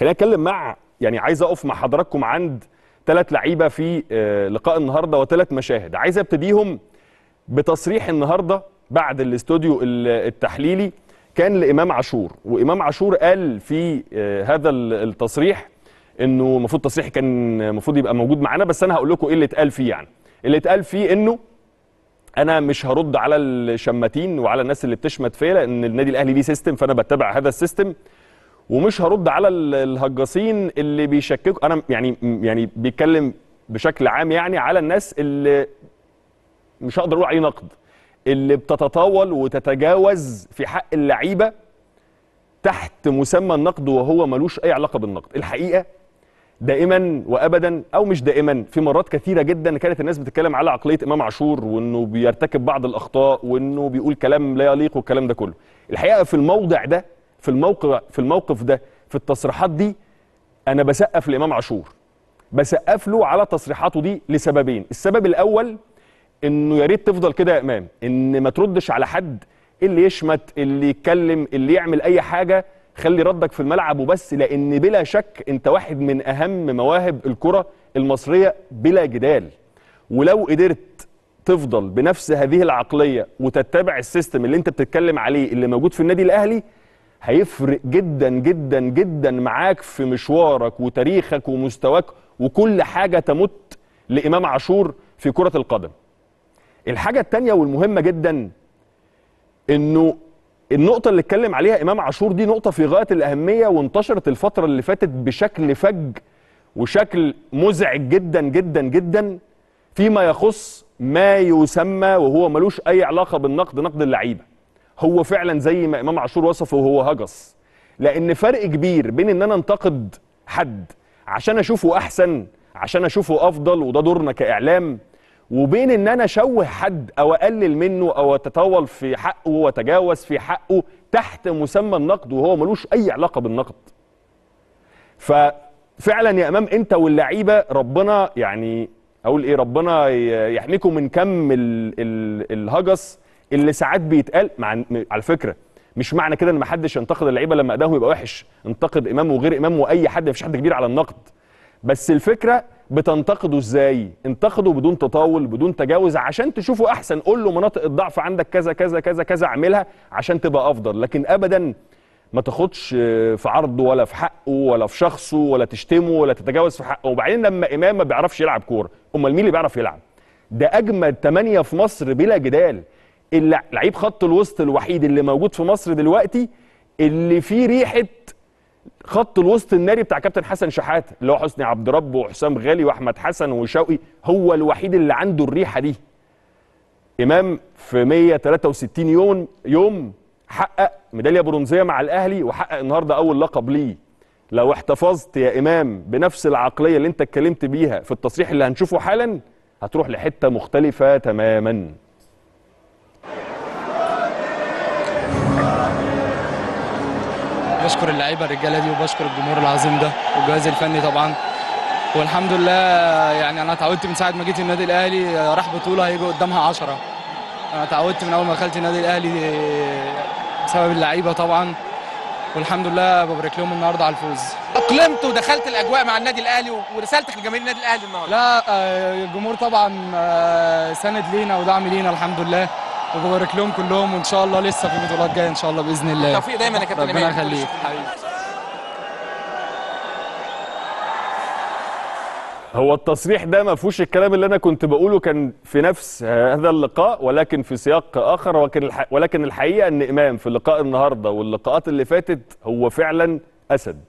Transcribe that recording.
خلينا اتكلم مع يعني عايز اقف مع حضراتكم عند ثلاث لعيبة في آه، لقاء النهارده وثلاث مشاهد. عايز ابتديهم بتصريح النهارده بعد الاستوديو ال- التحليلي. كان لإمام عاشور وإمام عاشور قال في آه، هذا ال- التصريح إنه المفروض تصريح كان المفروض يبقى موجود معانا بس أنا هقول لكم إيه اللي اتقال فيه يعني. اللي اتقال فيه إنه أنا مش هرد على الشماتين وعلى الناس اللي بتشمت فيا لأن النادي الأهلي ليه system فأنا بتبع هذا ال system ومش هرد على ال- الهجاصين اللي بيشككوا. أنا يعني يعني بيتكلم بشكل عام يعني على الناس اللي مش هقدر أقول عليه نقد اللي بتتطاول وتتجاوز في حق اللعيبة تحت مسمى النقد وهو ملوش أي علاقة بالنقد. الحقيقة دائما وابدا أو مش دائما في مرات كثيرة جدا كانت الناس بتتكلم على عقلية إمام عاشور وإنه بيرتكب بعض الأخطاء وإنه بيقول كلام لا يليق والكلام ده كله. الحقيقة في الموضع ده في الموقف في الموقف ده في التصريحات دي أنا بسقف لإمام عاشور. بسقف له على تصريحاته دي لسببين. السبب الأول إنه يا ريت تفضل كده يا إمام إن ما تردش على حد اللي يشمت اللي يتكلم اللي يعمل أي حاجة خلي ردك في الملعب وبس لأن بلا شك أنت واحد من أهم مواهب الكرة المصرية بلا جدال. ولو قدرت تفضل بنفس هذه العقلية وتتبع السيستم اللي أنت بتتكلم عليه اللي موجود في النادي الأهلي هيفرق جدا جدا جدا معاك في مشوارك وتاريخك ومستواك وكل حاجة تمت لإمام عاشور في كرة القدم. الحاجة الثانية والمهمة جدا إنه النقطة اللي اتكلم عليها إمام عاشور دي نقطة في غاية الأهمية وانتشرت الفترة اللي فاتت بشكل فج وشكل مزعج جدا جدا جدا فيما يخص ما يسمى وهو ملوش أي علاقة بالنقد نقد اللعيبة. هو فعلا زي ما إمام عاشور وصفه وهو هجس لأن فرق كبير بين إن أنا انتقد حد عشان أشوفه أحسن عشان أشوفه أفضل وده دورنا كإعلام وبين إن أنا أشوه حد أو أقلل منه أو أتطاول في حقه واتجاوز في حقه تحت مسمى النقد وهو ملوش أي علاقة بالنقد. ففعلا يا إمام أنت واللعيبة ربنا يعني أقول إيه ربنا يحميكم من كم ال ال الهجس اللي ساعات بيتقال مع على فكرة مش معنى كده إن ما حدش ينتقد اللعيبة لما ادائهم يبقى وحش انتقد إمام وغير إمام وأي حد مفيش حد كبير على النقد. بس الفكرة بتنتقده إزاي؟ انتقده بدون تطاول بدون تجاوز عشان تشوفه أحسن. قول له مناطق الضعف عندك كذا كذا كذا كذا اعملها عشان تبقى أفضل. لكن ابدا ما تاخدش في عرضه ولا في حقه ولا في شخصه ولا تشتمه ولا تتجاوز في حقه. وبعدين لما إمام ما بيعرفش يلعب كورة أمال مين اللي بيعرف يلعب؟ ده أجمد ثمانية في مصر بلا جدال. لعيب خط الوسط الوحيد اللي موجود في مصر دلوقتي اللي فيه ريحة خط الوسط الناري بتاع كابتن حسن شحاتة اللي هو حسني عبد رب وحسام غالي وأحمد حسن وشوقي هو الوحيد اللي عنده الريحة دي. إمام في 163 يوم يوم حقق ميدالية برونزية مع الأهلي وحقق النهارده أول لقب ليه. لو احتفظت يا إمام بنفس العقلية اللي أنت اتكلمت بيها في التصريح اللي هنشوفه حالا هتروح لحتة مختلفة تماما. بشكر اللعيبة الرجالة دي وبشكر الجمهور العظيم ده والجهاز الفني طبعا. والحمد لله يعني أنا اتعودت من ساعة ما جيت النادي الأهلي راح بطولة هيجي قدامها عشرة. أنا اتعودت من أول ما دخلت النادي الأهلي بسبب اللعيبة طبعا. والحمد لله ببارك لهم النهارده على الفوز. أقلمت ودخلت الأجواء مع النادي الأهلي ورسالتك لجماهير النادي الأهلي النهارده. لا آه، الجمهور طبعا آه، سند لينا ودعم لينا الحمد لله. وببارك لهم كلهم وإن شاء الله لسه في بطولات جاية إن شاء الله بإذن الله. التوفيق دايما يا كابتن ربنا إمام. يخليك. حبيبي. هو التصريح ده ما فيهوش الكلام اللي أنا كنت بقوله كان في نفس هذا اللقاء ولكن في سياق آخر ولكن الح... ولكن الحقيقة إن إمام في اللقاء النهارده واللقاءات اللي فاتت هو فعلا أسد.